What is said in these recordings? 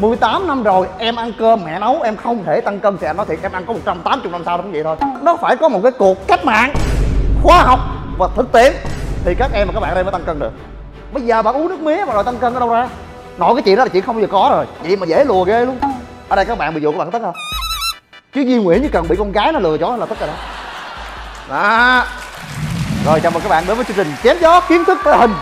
18 năm rồi, em ăn cơm, mẹ nấu, em không thể tăng cân thì anh nói thiệt, em ăn có 180 năm sau cũng vậy thôi. Nó phải có một cái cuộc cách mạng khoa học và thực tiễn thì các em và các bạn đây mới tăng cân được. Bây giờ bạn uống nước mía mà rồi tăng cân ở đâu ra? Nội cái chuyện đó là chuyện không bao giờ có rồi. Vậy mà dễ lùa ghê luôn. Ở đây các bạn bị dụ, các bạn có tức không? Chứ Duy Nguyễn chỉ cần bị con gái nó lừa chó là tức rồi đó. Đó. Rồi, chào mừng các bạn đến với chương trình chém gió kiến thức thể hình.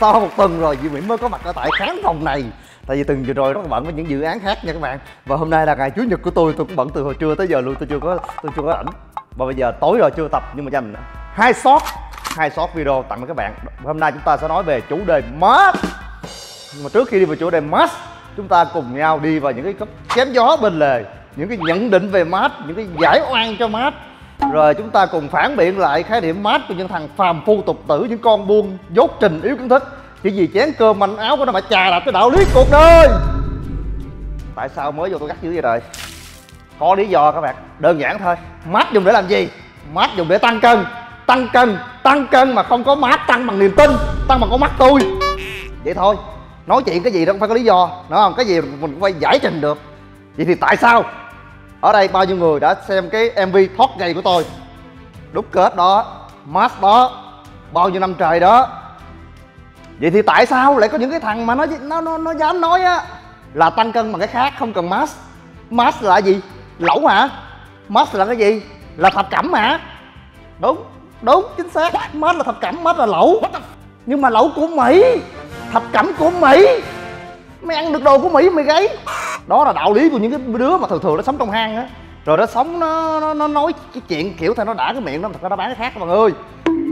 Sau một tuần rồi, Duy Nguyễn mới có mặt ở tại khán phòng này tại vì từng vừa rồi rất bận với những dự án khác nha các bạn. Và hôm nay là ngày chủ nhật của tôi tôi cũng bận từ hồi trưa tới giờ luôn, tôi chưa có, tôi chưa có ảnh và bây giờ tối rồi chưa tập, nhưng mà dành hai shot hai shot video tặng cho các bạn. Hôm nay chúng ta sẽ nói về chủ đề mask nhưng mà trước khi đi vào chủ đề mask chúng ta cùng nhau đi vào những cái cấp chém gió bên lề, những cái nhận định về mask những cái giải oan cho mask rồi chúng ta cùng phản biện lại khái niệm mát của những thằng phàm phu tục tử, những con buôn dốt trình yếu kiến thức chỉ vì chén cơm manh áo của nó mà chà đạp cái đạo lý cuộc đời. Tại sao mới vô tôi gắt dữ vậy trời có lý do các bạn, đơn giản thôi. Mát dùng để làm gì? Mát dùng để tăng cân. Tăng cân tăng cân mà không có mát, tăng bằng niềm tin, tăng bằng con mắt tôi. Vậy thôi, nói chuyện cái gì đó cũng phải có lý do đúng không? Cái gì mình cũng phải giải trình được. Vậy thì tại sao? Ở đây bao nhiêu người đã xem cái mv thoát gầy của tôi? Đúc kết đó mask đó, bao nhiêu năm trời đó vậy thì tại sao lại có những cái thằng mà nó nó nó, nó dám nói á là tăng cân bằng cái khác không cần mass? Mass là gì? Lẩu hả? Mass là cái gì? Là thập cẩm hả? Đúng đúng chính xác. Mass là thập cẩm mass là lẩu. Nhưng mà lẩu của mỹ thập cẩm của mỹ. Mày ăn được đồ của mỹ mày gáy đó là đạo lý của những cái đứa mà thường thường nó sống trong hang á. Rồi nó sống nó, nó nó nói cái chuyện kiểu theo nó đã cái miệng nó thật ra nó bán cái khác các bạn ơi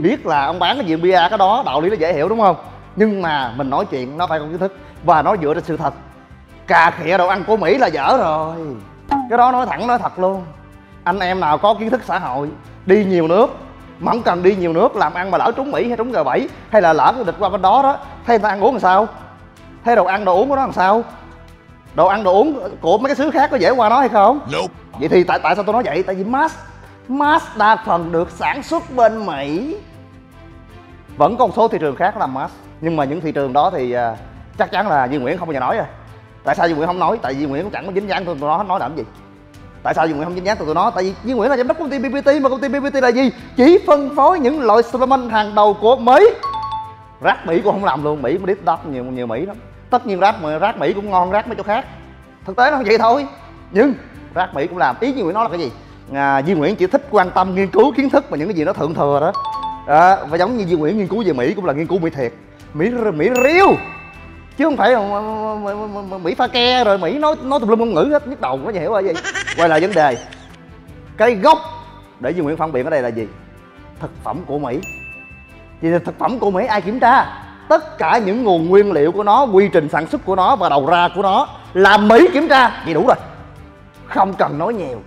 biết là ông bán cái gì bia cái đó đạo lý nó dễ hiểu đúng không? Nhưng mà mình nói chuyện nó phải có kiến thức và nó dựa trên sự thật. Cà khịa đồ ăn của mỹ là dở rồi. Cái đó nói thẳng nói thật luôn. Anh em nào có kiến thức xã hội đi nhiều nước mà không cần đi nhiều nước làm ăn mà lỡ trúng mỹ hay trúng g 7 hay là lỡ địch qua bên đó đó thấy người ta ăn uống làm sao? Thấy đồ ăn đồ uống của nó làm sao? Đồ ăn đồ uống của mấy cái xứ khác có dễ qua nó hay không? Nope. vậy thì tại tại sao tôi nói vậy? Tại vì mask mask đa phần được sản xuất bên mỹ. Vẫn một số thị trường khác làm mask nhưng mà những thị trường đó thì à, chắc chắn là Duy Nguyễn không bao giờ nói rồi tại sao Duy Nguyễn không nói? Tại vì Duy Nguyễn cũng chẳng có dính dáng tụi nó nói làm gì? Tại sao Duy Nguyễn không dính dáng tụi nó? Tại vì Duy Nguyễn là giám đốc công ty PPT mà công ty PPT là gì? Chỉ phân phối những loại supplement hàng đầu của Mỹ. Rác Mỹ cũng không làm luôn Mỹ mới đít đắp nhiều nhiều Mỹ lắm. Tất nhiên rác mà rác Mỹ cũng ngon rác mấy chỗ khác. Thực tế nó vậy thôi. Nhưng rác Mỹ cũng làm ý Duy Nguyễn nói là cái gì? À, Duy Nguyễn chỉ thích quan tâm nghiên cứu kiến thức và những cái gì nó thượng thừa đó. À, và giống như Duy Nguyễn nghiên cứu về Mỹ cũng là nghiên cứu Mỹ thiệt. Mỹ Mỹ riêu chứ không phải là Mỹ pha ke rồi Mỹ nói nói tùm lum ngôn ngữ hết, nhức đầu nó hiểu là gì quay lại vấn đề. Cái gốc để Duy Nguyễn phân biện ở đây là gì? Thực phẩm của Mỹ. Thì thực phẩm của Mỹ ai kiểm tra? Tất cả những nguồn nguyên liệu của nó, quy trình sản xuất của nó và đầu ra của nó là Mỹ kiểm tra. Vậy đủ rồi. Không cần nói nhiều.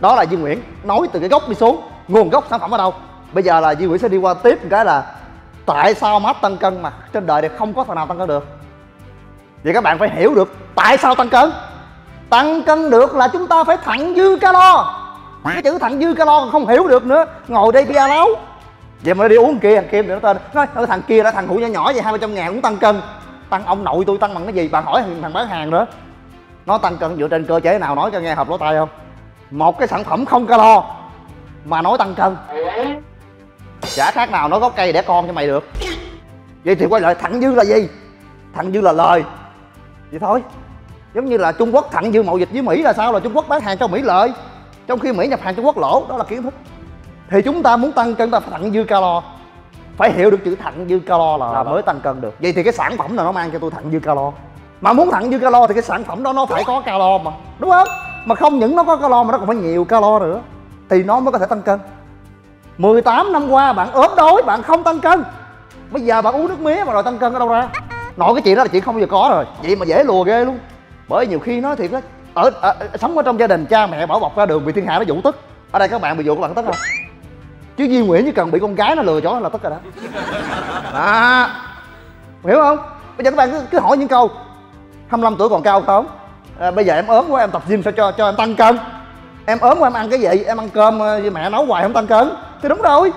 Đó là Duy Nguyễn nói từ cái gốc đi xuống. Nguồn gốc sản phẩm ở đâu? Bây giờ là Duy Nguyễn sẽ đi qua tiếp một cái là tại sao mát tăng cân mà? Trên đời này không có thằng nào tăng cân được. Vậy các bạn phải hiểu được tại sao tăng cân. Tăng cân được là chúng ta phải thặng dư calo. Cái chữ thặng dư calo không hiểu được nữa. Ngồi đây bia láo. Vậy mà đi uống kia thằng kia nữa tên nói thằng kia đã thằng hủ nhỏ nhỏ vậy hai ba trăm ngàn cũng tăng cân. Tăng ông nội tôi tăng bằng cái gì? Bạn hỏi thằng, thằng bán hàng nữa. Nó tăng cân dựa trên cơ chế nào nói cho nghe hợp lỗ tai không? Một cái sản phẩm không calo mà nói tăng cân chả khác nào nó có cây đẻ con cho mày được. Vậy thì quay lại thẳng dư là gì? Thẳng dư là lời. Vậy thôi. Giống như là trung quốc thẳng dư mậu dịch với mỹ là sao? Là trung quốc bán hàng cho mỹ lợi. Trong khi mỹ nhập hàng trung quốc lỗ đó là kiến thức. Thì chúng ta muốn tăng cân ta phải thẳng dư calo. Phải hiểu được chữ thẳng dư calo là, là mới tăng cân được. Vậy thì cái sản phẩm nào nó mang cho tôi thẳng dư calo? Mà muốn thẳng dư calo thì cái sản phẩm đó nó phải có calo mà. Đúng không? Mà không những nó có calo mà nó còn phải nhiều calo nữa. Thì nó mới có thể tăng cân 18 năm qua bạn ốm đói bạn không tăng cân. Bây giờ bạn uống nước mía mà rồi tăng cân ở đâu ra? Nội cái chuyện đó là chuyện không bao giờ có rồi. Vậy mà dễ lùa ghê luôn. Bởi nhiều khi nói thiệt á ở, ở, ở sống ở trong gia đình cha mẹ bảo bọc ra đường bị thiên hạ nó vũ tức. Ở đây các bạn bị vụ các bạn tức không? Chứ Duy Nguyễn chỉ cần bị con gái nó lừa chó là tức rồi đó. Đó. Hiểu không? Bây giờ các bạn cứ, cứ hỏi những câu. 25 tuổi còn cao không? À, bây giờ em ốm quá em tập gym sao cho cho em tăng cân? Em ốm em ăn cái gì? Em ăn cơm ờ, với mẹ nấu hoài không tăng cân. Thì đúng rồi.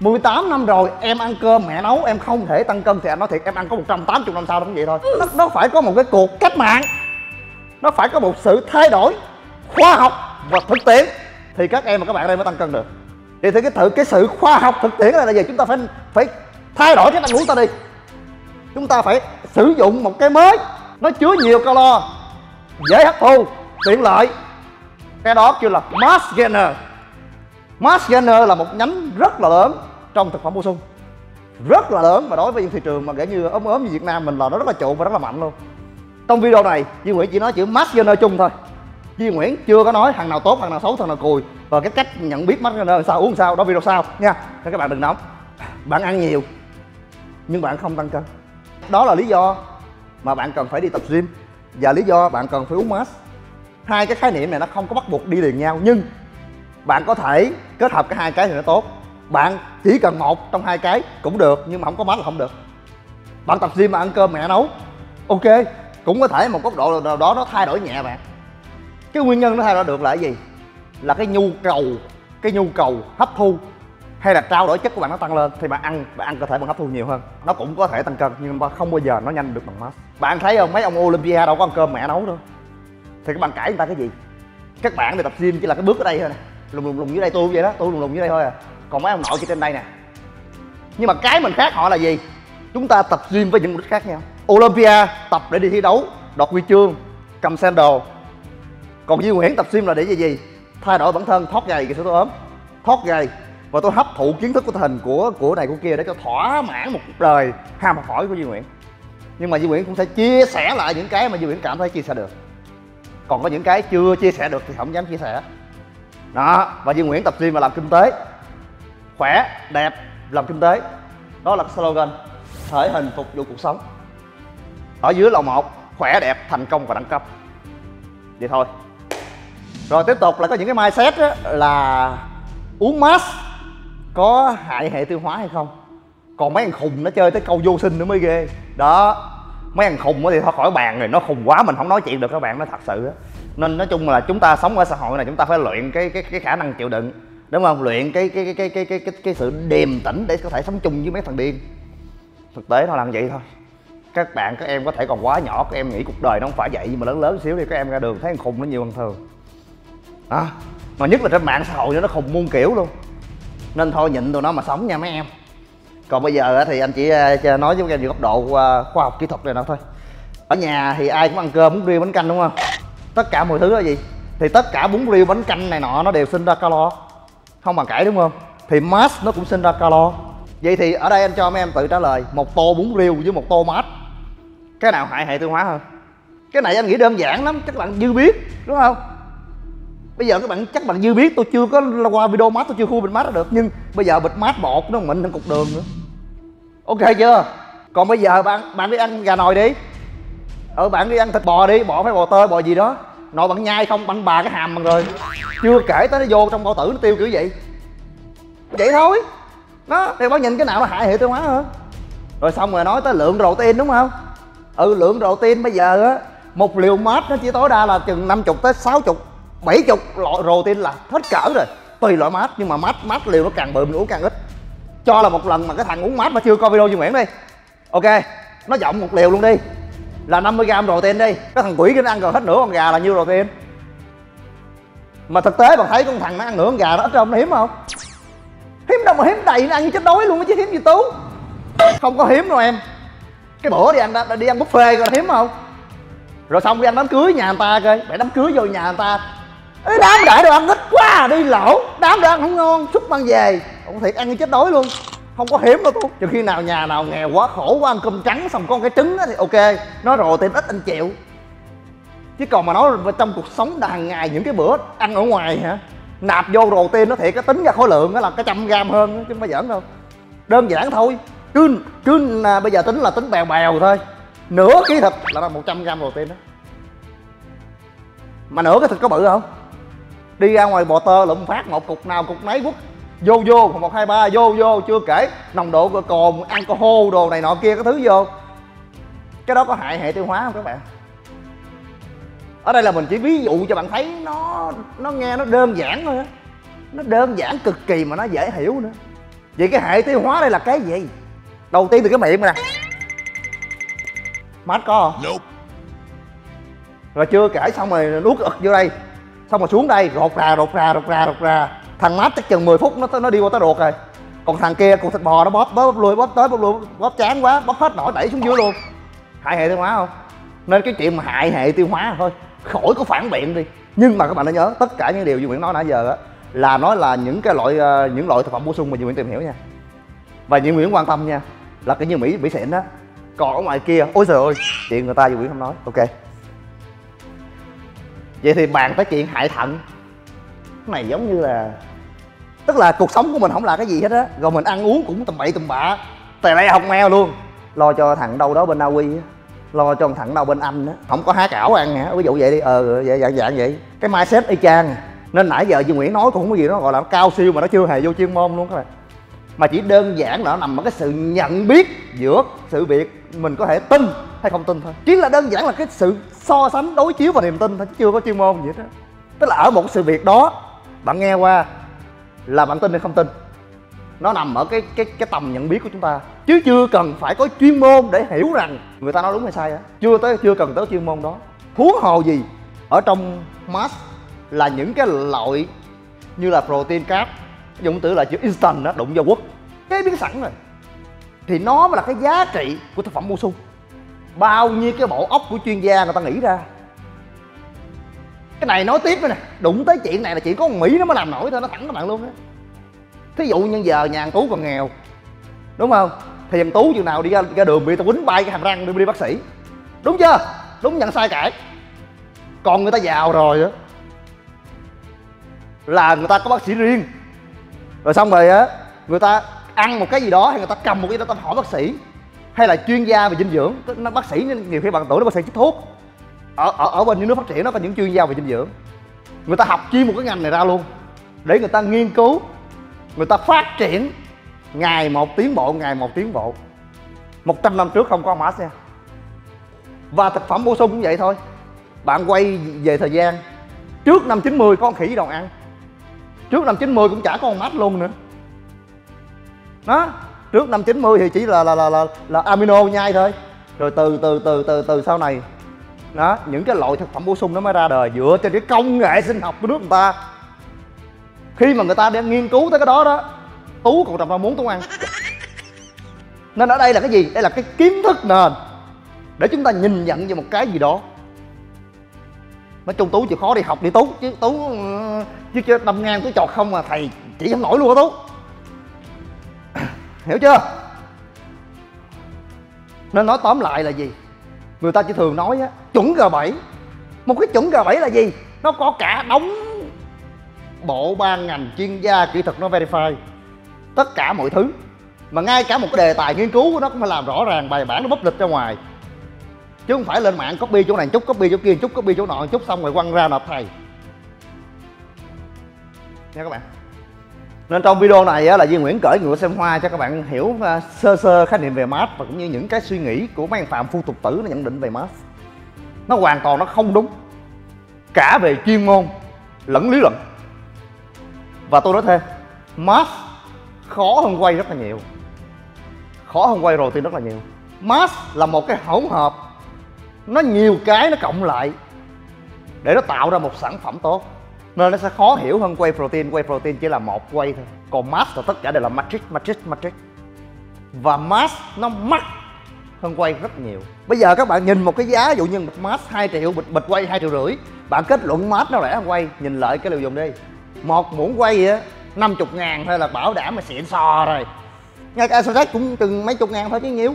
18 năm rồi em ăn cơm mẹ nấu em không thể tăng cân. Thì anh nói thiệt em ăn có 180 năm sau đó cũng vậy thôi. Nó, nó phải có một cái cuộc cách mạng. Nó phải có một sự thay đổi khoa học và thực tiễn. Thì các em và các bạn đây mới tăng cân được. Vậy thì cái thử cái sự khoa học thực tiễn là gì chúng ta phải phải thay đổi cái ăn uống ta đi. Chúng ta phải sử dụng một cái mới. Nó chứa nhiều calo dễ hấp thu tiện lợi cái đó kêu là mass gainer mass gainer là một nhánh rất là lớn trong thực phẩm bổ sung. Rất là lớn và đối với những thị trường mà kể như ốm ốm như Việt Nam mình là nó rất là trộn và rất là mạnh luôn. Trong video này, Duy Nguyễn chỉ nói chữ mass gainer chung thôi. Duy Nguyễn chưa có nói thằng nào tốt, thằng nào xấu, thằng nào cùi. Và cái cách nhận biết mass gainer sao, uống sao, đó video sau, nha. Các bạn đừng nóng. Bạn ăn nhiều, nhưng bạn không tăng cân. Đó là lý do mà bạn cần phải đi tập gym và lý do bạn cần phải uống mass hai cái khái niệm này nó không có bắt buộc đi liền nhau, nhưng bạn có thể kết hợp cả hai cái thì nó tốt. Bạn chỉ cần một trong hai cái cũng được, nhưng mà không có mass là không được. Bạn tập gym mà ăn cơm mẹ nấu, ok, cũng có thể một góc độ nào đó nó thay đổi nhẹ bạn. Cái nguyên nhân nó thay đổi được là cái gì? Là cái nhu cầu, cái nhu cầu hấp thu, hay là trao đổi chất của bạn nó tăng lên thì bạn ăn bạn ăn cơ thể bạn hấp thu nhiều hơn. Nó cũng có thể tăng cân, nhưng mà không bao giờ nó nhanh được bằng mass. Bạn thấy không? Mấy ông olympia đâu có ăn cơm mẹ nấu đâu thì các bạn cãi người ta cái gì? Các bạn thì tập gym chỉ là cái bước ở đây thôi nè. Lùng lùng lùng dưới đây, tôi cũng vậy đó, tôi lùng lùng dưới đây thôi à. Còn mấy ông nội chỉ trên đây nè. Nhưng mà cái mình khác họ là gì? Chúng ta tập gym với những mục đích khác nhau. Olympia, tập để đi thi đấu, đoạt huy chương, cầm sandal. Còn Duy Nguyễn tập gym là để gì gì? Thay đổi bản thân, thoát gầy cái sự tôi ốm. Thoát gầy và tôi hấp thụ kiến thức của hình của của này, của kia để cho thỏa mãn một cuộc đời ham học hỏi của Duy Nguyễn. Nhưng mà Duy Nguyễn cũng sẽ chia sẻ lại những cái mà Duy Nguyễn cảm thấy chia sẻ được còn có những cái chưa chia sẻ được thì không dám chia sẻ. Đó và Duy Nguyễn tập gym và làm kinh tế. Khỏe đẹp làm kinh tế. Đó là slogan thể hình phục vụ cuộc sống. Ở dưới lầu một khỏe đẹp thành công và đẳng cấp. Vậy thôi. Rồi tiếp tục là có những cái mindset đó, là uống mask có hại hệ tiêu hóa hay không? Còn mấy thằng khùng nó chơi tới câu vô sinh nữa mới ghê. Đó mấy thằng khùng thì thôi khỏi bàn rồi nó khùng quá mình không nói chuyện được các bạn nó thật sự nên nói chung là chúng ta sống ở xã hội này chúng ta phải luyện cái cái cái khả năng chịu đựng đúng không? Luyện cái cái cái cái cái cái cái, cái sự điềm tĩnh để có thể sống chung với mấy thằng điên. Thực tế nó là vậy thôi. Các bạn các em có thể còn quá nhỏ các em nghĩ cuộc đời nó không phải vậy nhưng mà lớn lớn xíu đi các em ra đường thấy thằng khùng nó nhiều hơn thường. Đó mà nhất là trên mạng xã hội nó khùng muôn kiểu luôn. Nên thôi nhịn tụi nó mà sống nha mấy em còn bây giờ thì anh chỉ ờ, nói với các em về góc độ ờ, khoa học kỹ thuật này đó thôi. Ở nhà thì ai cũng ăn cơm, bún riêu, bánh canh, đúng không? Tất cả mọi thứ là gì? Thì tất cả bún riêu, bánh canh này nọ, nó đều sinh ra calo. Không bằng cãi, đúng không? Thì mass nó cũng sinh ra calo. Vậy thì ở đây anh cho mấy em tự trả lời, một tô bún riêu với một tô mass. Cái nào hại hệ tiêu hóa hơn? Cái này anh nghĩ đơn giản lắm, chắc bạn dư biết, đúng không? Bây giờ các bạn, chắc bạn dư biết, tôi chưa có qua video mát tôi chưa khu bịch mát được. Nhưng bây giờ bịch mát bột nó mịn hơn cục đường nữa ok chưa? Còn bây giờ bạn bạn đi ăn gà nồi đi. Ở bạn đi ăn thịt bò đi bỏ phải bò tơi bò gì đó. Nội bạn nhai không bạn bà cái hàm bằng rồi. Chưa kể tới nó vô trong bao tử nó tiêu kiểu vậy. Vậy thôi. Nó, thì bạn nhìn cái nào nó hại hệ tiêu hóa hơn rồi xong rồi nói tới lượng protein đúng không? Ừ lượng protein bây giờ á một liều mát nó chỉ tối đa là chừng 50 tới 60 70 loại protein là hết cỡ rồi. Tùy loại mát nhưng mà mát mát liều nó càng bự mình uống càng ít cho là một lần mà cái thằng uống mát mà chưa coi video Duy Nguyễn đi. Ok nó giọng một liều luôn đi. Là 50 gram protein đi. Cái thằng quỷ kia nó ăn gần hết nửa con gà là nhiêu protein? Mà thực tế bạn thấy con thằng nó ăn nửa con gà nó ít trong nó hiếm không? Hiếm đâu mà hiếm đầy nó ăn như chết đói luôn chứ hiếm gì tú không có hiếm đâu em. Cái bữa đi ăn đi ăn buffet coi hiếm không? Rồi xong đi ăn đám cưới nhà người ta coi. Để đám cưới vô nhà người ta. Ê, đám để đồ ăn ít quá à, đi lỗ đám đồ ăn không ngon xúc mang về ông thiệt ăn như chết đói luôn. Không có hiếm đâu tôi. Trừ khi nào nhà nào nghèo quá khổ quá ăn cơm trắng xong con cái trứng đó thì ok. Nó rồi tiền ít anh chịu. Chứ còn mà nói trong cuộc sống hàng ngày những cái bữa ăn ở ngoài hả? Nạp vô đồ tiên nó thiệt cái tính ra khối lượng đó là cái trăm gram hơn chứ không phải giỡn đâu. Đơn giản thôi. Cứ cứ à, bây giờ tính là tính bèo bèo thôi. Nửa ký thịt là một trăm gram đồ tiên đó mà nửa cái thịt có bự không? Đi ra ngoài bò tơ lụm phát một cục nào cục nấy quất vô vô một hai ba vô vô chưa kể. Nồng độ cồn alcohol đồ này nọ kia cái thứ vô. Cái đó có hại hệ tiêu hóa không các bạn? Ở đây là mình chỉ ví dụ cho bạn thấy nó nó nghe nó đơn giản thôi á. Nó đơn giản cực kỳ mà nó dễ hiểu nữa. Vậy cái hệ tiêu hóa đây là cái gì? Đầu tiên từ cái miệng nè. Mát có không? Nope. rồi chưa kể xong rồi nuốt ực vô đây. Xong rồi xuống đây rột ra rột ra rột ra rột ra thằng mát chắc chừng 10 phút nó nó đi qua tới ruột rồi. Còn thằng kia cục thịt bò nó bóp bóp lùi, bóp tới, bóp lui bóp chán quá, bóp hết nổi, đẩy xuống dưới luôn. Hại hệ tiêu hóa không? Nên cái chuyện mà hại hệ tiêu hóa thôi, khỏi có phản biện đi. Nhưng mà các bạn đã nhớ, tất cả những điều Duy Nguyễn nói nãy giờ á, là nói là những cái loại ờ, những loại thực phẩm bổ sung mà Duy Nguyễn tìm hiểu nha. Và Duy Nguyễn quan tâm nha, là cái như Mỹ Mỹ xịn đó còn ở ngoài kia, ôi trời ơi, chuyện người ta Duy Nguyễn không nói. Ok. Vậy thì bàn tới chuyện hại thận. Cái này giống như là tức là cuộc sống của mình không là cái gì hết á. Rồi mình ăn uống cũng tầm bậy tầm bạ. Tè đây học mèo luôn. Lo cho thằng đâu đó bên Na Uy á. Lo cho thằng đâu bên Anh á. Không có há cảo ăn hả? Ví dụ vậy đi. Ờ vậy dạng dạng vậy. Cái mindset y chang. Nên nãy giờ chị Nguyễn nói cũng không có gì đó, gọi là cao siêu mà nó chưa hề vô chuyên môn luôn các bạn. Mà chỉ đơn giản là nó nằm ở cái sự nhận biết giữa sự việc mình có thể tin hay không tin thôi. Chỉ là đơn giản là cái sự so sánh, đối chiếu và niềm tin thôi, chứ chưa có chuyên môn gì hết á. Tức là ở một sự việc đó, bạn nghe qua là bạn tin hay không tin? Nó nằm ở cái cái cái tầm nhận biết của chúng ta. Chứ chưa cần phải có chuyên môn để hiểu rằng người ta nói đúng hay sai á. Chưa tới, chưa cần tới chuyên môn đó. Huống hồ gì? Ở trong mass là những cái loại như là protein carb dụng từ là chữ instant đó, đụng vào quất cái biến sẵn rồi. Thì nó mới là cái giá trị của thực phẩm bổ sung. Bao nhiêu cái bộ óc của chuyên gia người ta nghĩ ra cái này nói tiếp nữa nè. Đụng tới chuyện này là chỉ có mỹ nó mới làm nổi thôi nó thẳng các bạn luôn á. Thí dụ như giờ nhà tú còn nghèo đúng không? Thì thằng tú chừng nào đi ra, ra đường bị tao quýnh bay cái hàm răng đi đi bác sĩ. Đúng chưa? Đúng nhận sai cãi. Còn người ta giàu rồi á là người ta có bác sĩ riêng. Rồi xong rồi á người ta ăn một cái gì đó hay người ta cầm một cái đó ta hỏi bác sĩ. Hay là chuyên gia về dinh dưỡng. Nó bác sĩ nhiều khi bạn tuổi nó bác sĩ chích thuốc ở, ở ở bên những nước phát triển nó có những chuyên gia về dinh dưỡng. Người ta học chuyên một cái ngành này ra luôn. Để người ta nghiên cứu người ta phát triển ngày một tiến bộ ngày một tiến bộ. 100 năm trước không có mã xe. Và thực phẩm bổ sung cũng vậy thôi. Bạn quay về thời gian. Trước năm 90 có con khỉ đâu ăn. Trước năm 90 cũng chả có con mát luôn nữa. Đó trước năm 90 thì chỉ là là là là, là amino nhai thôi. Rồi từ từ từ từ từ sau này đó những cái loại thực phẩm bổ sung nó mới ra đời dựa trên cái công nghệ sinh học của nước người ta. Khi mà người ta đang nghiên cứu tới cái đó đó tú còn trầm muốn tú ăn. Nên ở đây là cái gì? Đây là cái kiến thức nền để chúng ta nhìn nhận về một cái gì đó. Nói chung tú chịu khó đi học đi tú chứ tú ừ, chứ chứ đâm ngang tú chọt không mà thầy chỉ không nổi luôn á tú. Hiểu chưa? Nên nói tóm lại là gì người ta chỉ thường nói á, chuẩn g 7 một cái chuẩn g 7 là gì? Nó có cả đống bộ ban ngành chuyên gia kỹ thuật nó verify tất cả mọi thứ. Mà ngay cả một cái đề tài nghiên cứu của nó cũng phải làm rõ ràng, bài bản, nó bóc lịch ra ngoài. Chứ không phải lên mạng copy chỗ này chút, copy chỗ kia chút, copy chỗ nọ chút, xong rồi quăng ra nộp thầy. Nha các bạn nên trong video này là Duy Nguyễn cởi ngựa xem hoa cho các bạn hiểu à, sơ sơ khái niệm về mát và cũng như những cái suy nghĩ của mấy anh phạm phu tục tử nó nhận định về mát nó hoàn toàn nó không đúng. Cả về chuyên môn lẫn lý luận. Và tôi nói thêm mát khó hơn quay rất là nhiều. Khó hơn quay rồi thì rất là nhiều. Mass là một cái hỗn hợp. Nó nhiều cái nó cộng lại để nó tạo ra một sản phẩm tốt nên nó sẽ khó hiểu hơn quay protein. Quay protein chỉ là một quay thôi. Còn mass là tất cả đều là matrix matrix matrix. Và mass nó mắc hơn quay rất nhiều. Bây giờ các bạn nhìn một cái giá dụ như bịch mass 2 triệu bịch bịch quay hai triệu rưỡi. Bạn kết luận mass nó rẻ hơn quay nhìn lại cái liều dùng đi. Một muỗng quay á 50 ngàn thôi là bảo đảm mà xịn sò rồi. Ngay cả Asotex cũng từng mấy chục ngàn thôi chứ nhiêu.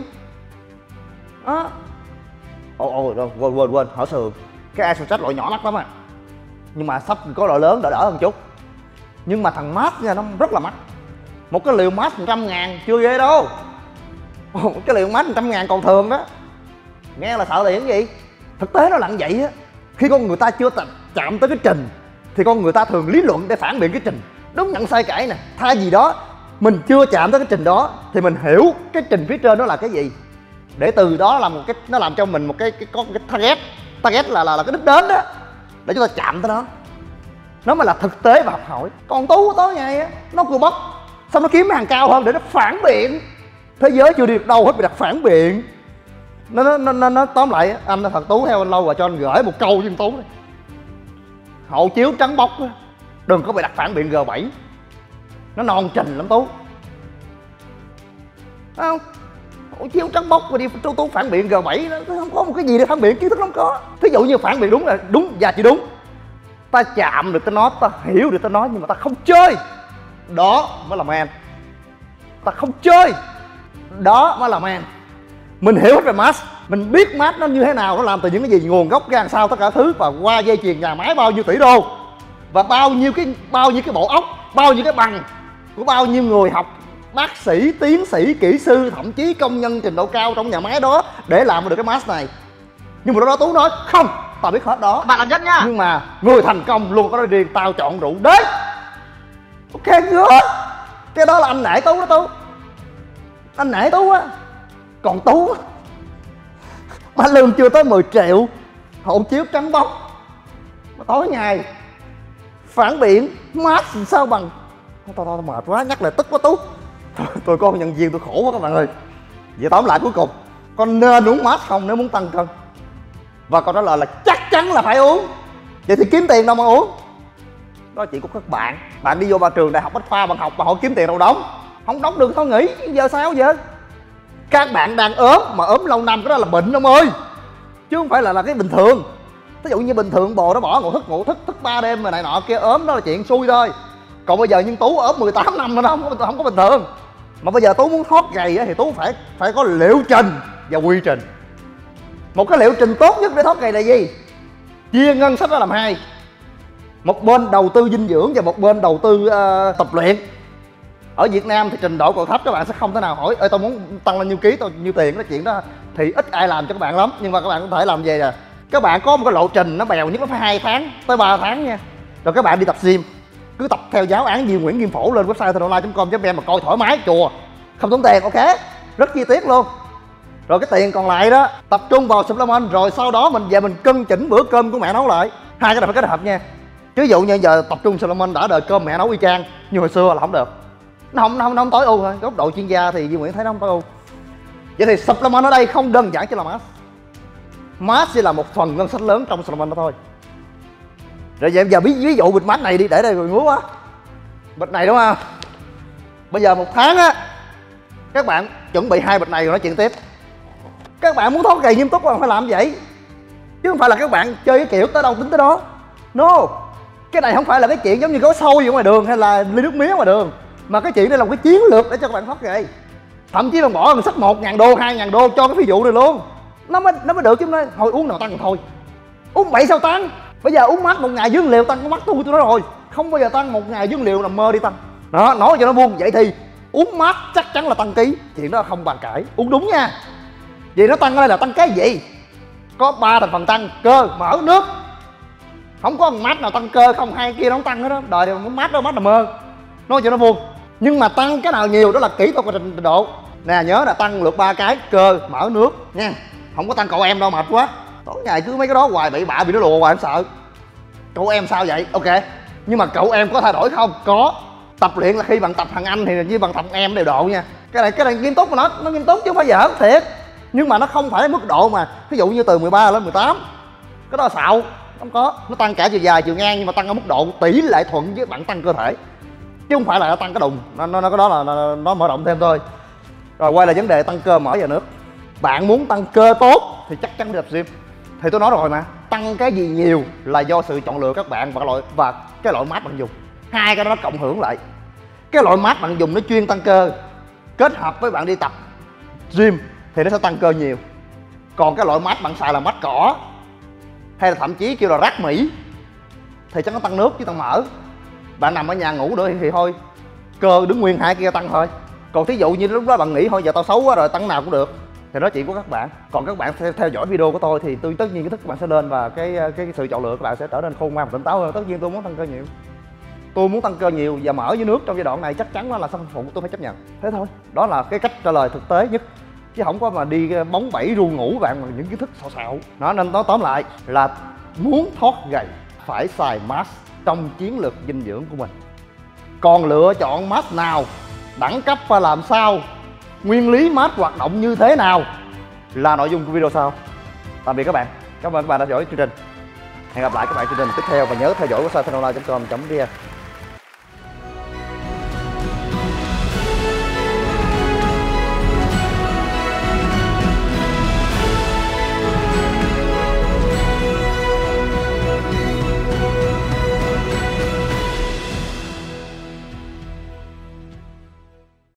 Đó ồ ồ quên quên quên, hỏi sườn. Cái Asotex loại nhỏ lắm lắm à nhưng mà sắp có loại lớn đỡ đỡ hơn chút. Nhưng mà thằng mát nha nó rất là mắc. Một cái liều mát trăm ngàn chưa ghê đâu. Một cái liều mát trăm ngàn còn thường đó. Nghe là sợ liền gì? Thực tế nó là vậy á khi con người ta chưa chạm tới cái trình thì con người ta thường lý luận để phản biện cái trình. Đúng nhận sai cãi nè thay gì đó mình chưa chạm tới cái trình đó thì mình hiểu cái trình phía trên đó là cái gì. Để từ đó làm một cái nó làm cho mình một cái cái có một cái target. Target là là, là cái đích đến đó để chúng ta chạm tới nó nó mới là thực tế và học hỏi còn tú tối ngày á nó cười bóc xong nó kiếm hàng cao hơn để nó phản biện. Thế giới chưa đi được đâu hết bị đặt phản biện. Nó nó nó, nó, nó tóm lại anh thật tú theo anh lâu và cho anh gửi một câu với anh tú này. Hộ chiếu trắng bóc á đừng có bị đặt phản biện g 7 nó non trình lắm tú. Thấy không? Hộ chiếu trắng bóc mà đi tố tố phản biện g 7 nó không có một cái gì để phản biện, kiến thức không có. Thí dụ như phản biện đúng là đúng, và chỉ đúng. Ta chạm được tới nó, ta hiểu được tới nó, nhưng mà ta không chơi. Đó mới là man. Ta không chơi. Đó mới là man. Mình hiểu hết về mass mình biết mass nó như thế nào, nó làm từ những cái gì, nguồn gốc ra làm sao, tất cả thứ, và qua dây chuyền nhà máy bao nhiêu tỷ đô, và bao nhiêu cái, bao nhiêu cái bộ óc, bao nhiêu cái bằng của bao nhiêu người học bác sĩ tiến sĩ kỹ sư thậm chí công nhân trình độ cao trong nhà máy đó để làm được cái mask này. Nhưng mà đó, đó tú nói không tao biết hết đó. Bạn làm nhất nhá nhưng mà người thành công luôn có nói riêng tao chọn rượu đấy ok good cái đó là anh nể tú đó tú. Anh nể tú á. Còn tú á. Mà lương chưa tới 10 triệu. Hộ chiếu trắng bóc mà tối ngày phản biện mát sao bằng? Tao tao mệt quá nhắc lại tức quá tú tôi, tôi con nhân viên tôi khổ quá các bạn ơi. Vậy tóm lại cuối cùng con nên uống mát không nếu muốn tăng cân? Và câu trả lời là chắc chắn là phải uống. Vậy thì kiếm tiền đâu mà uống? Đó chỉ của các bạn. Bạn đi vô ba trường đại học bách khoa bạn học mà họ kiếm tiền đâu đóng. Không đóng được thôi nghỉ. Giờ sao giờ các bạn đang ốm mà ốm lâu năm cái đó là bệnh ông ơi. Chứ không phải là là cái bình thường. Ví dụ như bình thường bồ nó bỏ ngủ thức ngủ thức thức ba đêm mà này nọ kia ốm đó là chuyện xui thôi. Còn bây giờ nhân tú ốm 18 năm rồi đó không không có bình thường mà bây giờ tú muốn thoát gầy á thì tú phải phải có liệu trình và quy trình. Một cái liệu trình tốt nhất để thoát gầy là gì? Chia ngân sách ra làm hai. Một bên đầu tư dinh dưỡng và một bên đầu tư uh, tập luyện. Ở Việt Nam thì trình độ còn thấp các bạn sẽ không thể nào hỏi ơi tôi muốn tăng lên nhiêu ký tôi nhiêu tiền? Cái chuyện đó thì ít ai làm cho các bạn lắm nhưng mà các bạn có thể làm về à. Các bạn có một cái lộ trình nó bèo nhất nó phải hai tháng tới 3 tháng nha. Rồi các bạn đi tập gym cứ tập theo giáo án Diêu Nguyễn Kim Phổ lên website thonline.com.vn mà coi thoải mái. Chùa. Không tốn tiền ok. Rất chi tiết luôn. Rồi cái tiền còn lại đó tập trung vào supplement rồi sau đó mình về mình cân chỉnh bữa cơm của mẹ nấu lại. Hai cái này phải kết hợp nha. Chứ ví dụ như giờ tập trung supplement đã đời cơm mẹ nấu y chang như hồi xưa là không được. Nó không nó không, nó không tối ưu thôi. Góc độ chuyên gia thì Duy Nguyễn thấy nó không tối ưu. Vậy thì supplement ở đây không đơn giản chỉ là mass. Mass chỉ là một phần ngân sách lớn trong supplement đó thôi rồi vậy giờ ví, ví dụ bịch mắt này đi để đây rồi ngứa quá. Bịch này đúng không? Bây giờ một tháng á các bạn chuẩn bị hai bịch này rồi nói chuyện tiếp. Các bạn muốn thoát gầy nghiêm túc là phải làm vậy. Chứ không phải là các bạn chơi cái kiểu tới đâu tính tới đó. No cái này không phải là cái chuyện giống như gói sâu gì ngoài đường hay là ly nước mía ngoài đường. Mà cái chuyện đây là một cái chiến lược để cho các bạn thoát gầy thậm chí là bỏ mình sách một ngàn đô hai ngàn đô cho cái ví dụ này luôn. Nó mới nó mới được chứ nó thôi uống nào tăng thôi. Uống bảy sao tăng bây giờ uống mát một ngày dương liều tăng có mắt tôi tôi nói rồi. Không bao giờ tăng một ngày dương liều là mơ đi tăng đó, nói cho nó buông. Vậy thì uống mát chắc chắn là tăng ký. Chuyện đó không bàn cãi. Uống đúng nha. Vì nó tăng ở đây là tăng cái gì? Có ba thành phần tăng. Cơ, mỡ, nước. Không có mát nào tăng cơ, không, hai kia nó không tăng hết đó đời này mát đâu, mát là mơ. Nói cho nó buông. Nhưng mà tăng cái nào nhiều đó là kỹ thuật và trình độ. Nè, nhớ là tăng lượt ba cái. Cơ, mỡ, nước. Nha. Không có tăng cậu em đâu, mệt quá tối ngày cứ mấy cái đó hoài bị bạ bị nó lùa hoài em sợ. Cậu em sao vậy? Ok. Nhưng mà cậu em có thay đổi không? Có. Tập luyện là khi bạn tập thằng anh thì như bằng tập em đều độ nha. Cái này cái này nghiêm túc mà nó nó nghiêm túc chứ không phải giỡn thiệt. Nhưng mà nó không phải mức độ mà ví dụ như từ 13 lên 18 cái đó là xạo không có. Nó tăng cả chiều dài chiều ngang nhưng mà tăng ở mức độ tỷ lệ thuận với bạn tăng cơ thể. Chứ không phải là nó tăng cái đùng nó, nó, nó cái đó là nó, nó mở rộng thêm thôi. Rồi quay lại vấn đề tăng cơ mở và nước. Bạn muốn tăng cơ tốt thì chắc chắn đi tập gym thì tôi nói rồi mà, tăng cái gì nhiều là do sự chọn lựa các bạn và loại, và cái loại mát bạn dùng. Hai cái đó nó cộng hưởng lại. Cái loại mát bạn dùng nó chuyên tăng cơ, kết hợp với bạn đi tập gym thì nó sẽ tăng cơ nhiều. Còn cái loại mát bạn xài là mát cỏ, hay là thậm chí kêu là rác mỹ, thì chắc nó tăng nước chứ tăng mỡ. Bạn nằm ở nhà ngủ nữa thì thôi, cơ đứng nguyên hai kia tăng thôi. Còn thí dụ như lúc đó bạn nghĩ thôi, giờ tao xấu quá rồi, tăng nào cũng được thì đó chỉ của các bạn. Còn các bạn theo, theo dõi video của tôi thì tôi tất nhiên cái thức các bạn sẽ lên và cái ờ, cái sự chọn lựa các bạn sẽ trở nên khôn ngoan và tỉnh táo hơn. Tất nhiên tôi muốn tăng cơ nhiều. Tôi muốn tăng cơ nhiều và mở với nước trong giai đoạn này chắc chắn nó là sản phụ tôi phải chấp nhận. Thế thôi. Đó là cái cách trả lời thực tế nhất. Chứ không có mà đi ờ, bóng bẫy ru ngủ bạn bằng những kiến thức xạo xạo. Nó nên nói tóm lại là muốn thoát gầy phải xài mask trong chiến lược dinh dưỡng của mình. Còn lựa chọn mask nào? Đẳng cấp và làm sao? Nguyên lý mát hoạt động như thế nào là nội dung của video sau. Tạm biệt các bạn. Cảm ơn các bạn đã theo dõi chương trình. Hẹn gặp lại các bạn chương trình tiếp theo và nhớ theo dõi website thanonline com vn.